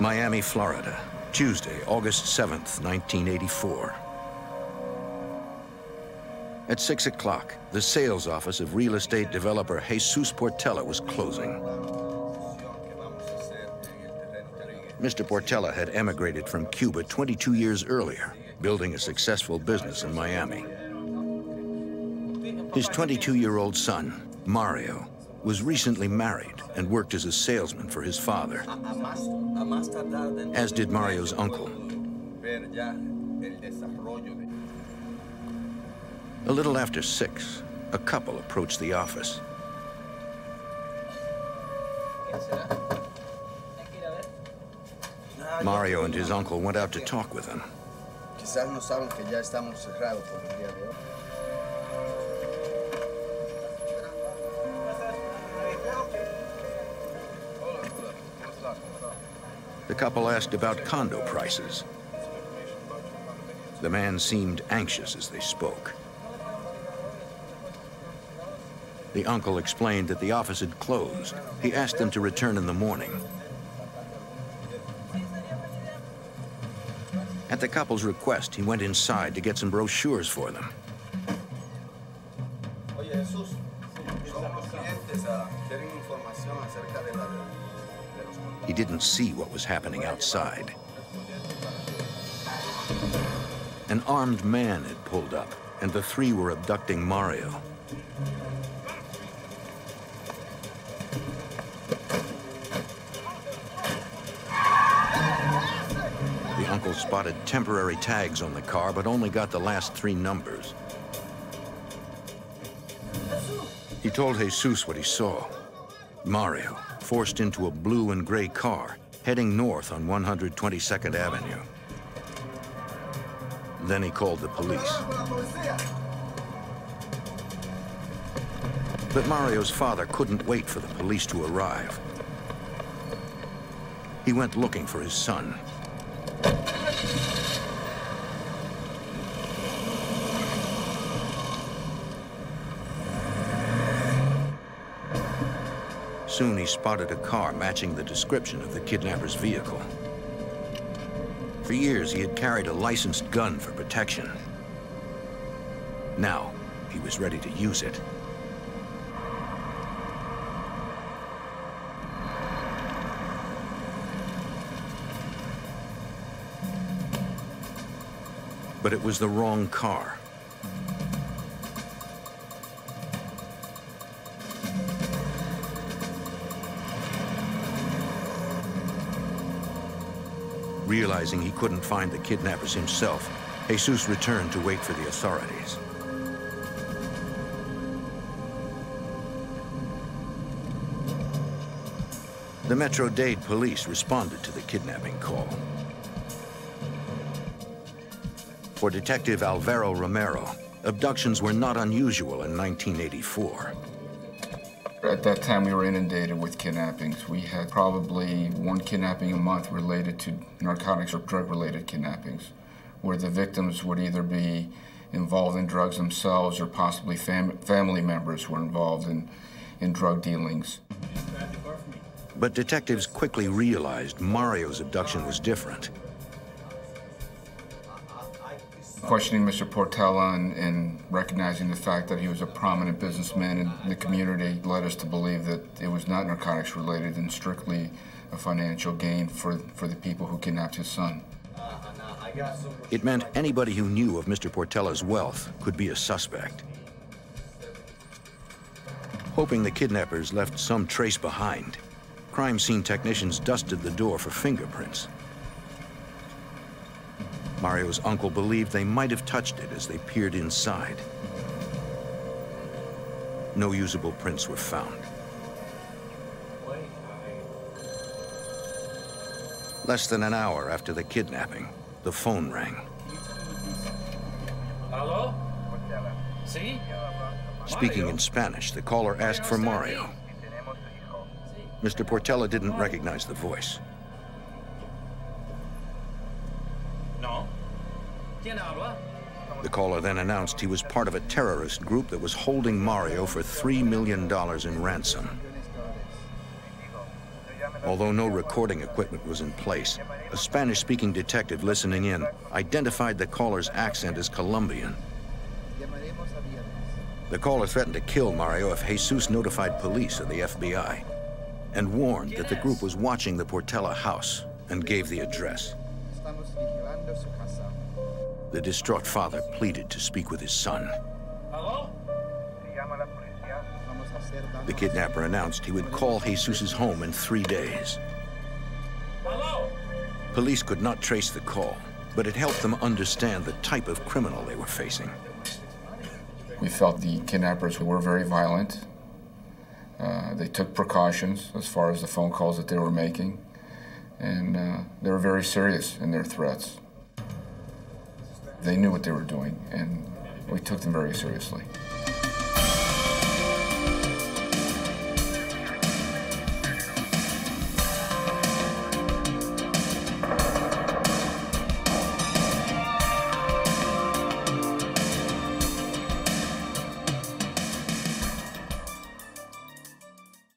Miami, Florida, Tuesday, August 7th, 1984. At 6 o'clock, the sales office of real estate developer Jesus Portela was closing. Mr. Portela had emigrated from Cuba 22 years earlier, building a successful business in Miami. His 22-year-old son, Mario, was recently married and worked as a salesman for his father, as did Mario's uncle. A little after six, a couple approached the office. Mario and his uncle went out to talk with him. The couple asked about condo prices. The man seemed anxious as they spoke. The uncle explained that the office had closed. He asked them to return in the morning. At the couple's request, he went inside to get some brochures for them. He didn't see what was happening outside. An armed man had pulled up, and the three were abducting Mario. The uncle spotted temporary tags on the car, but only got the last three numbers. He told Jesus what he saw. Mario, forced into a blue and gray car, heading north on 122nd Avenue. Then he called the police. But Mario's father couldn't wait for the police to arrive. He went looking for his son. Soon he spotted a car matching the description of the kidnapper's vehicle. For years, he had carried a licensed gun for protection. Now, he was ready to use it. But it was the wrong car. Realizing he couldn't find the kidnappers himself, Jesus returned to wait for the authorities. The Metro-Dade police responded to the kidnapping call. For Detective Alvaro Romero, abductions were not unusual in 1984. At that time, we were inundated with kidnappings. We had probably one kidnapping a month related to narcotics or drug-related kidnappings, where the victims would either be involved in drugs themselves or possibly fam family members were involved in, in drug dealings. But detectives quickly realized Mario's abduction was different. Questioning Mr. Portela and, and, recognizing the fact that he was a prominent businessman in the community led us to believe that it was not narcotics related and strictly a financial gain for, for the people who kidnapped his son. It meant anybody who knew of Mr. Portela's wealth could be a suspect. Hoping the kidnappers left some trace behind, crime scene technicians dusted the door for fingerprints. Mario's uncle believed they might have touched it as they peered inside. No usable prints were found. Less than an hour after the kidnapping, the phone rang. Hello? See? Speaking in Spanish, the caller asked for Mario. Mr. Portela didn't recognize the voice. The caller then announced he was part of a terrorist group that was holding Mario for $3 million in ransom. Although no recording equipment was in place, a Spanish-speaking detective listening in identified the caller's accent as Colombian. The caller threatened to kill Mario if Jesus notified police and the FBI, and warned that the group was watching the Portela house and gave the address. The distraught father pleaded to speak with his son. Hello? The kidnapper announced he would call Jesus' home in three days. Hello? Police could not trace the call, but it helped them understand the type of criminal they were facing. We felt the kidnappers were very violent. Uh, they took precautions as far as the phone calls that they were making, and uh, they were very serious in their threats. They knew what they were doing, and we took them very seriously.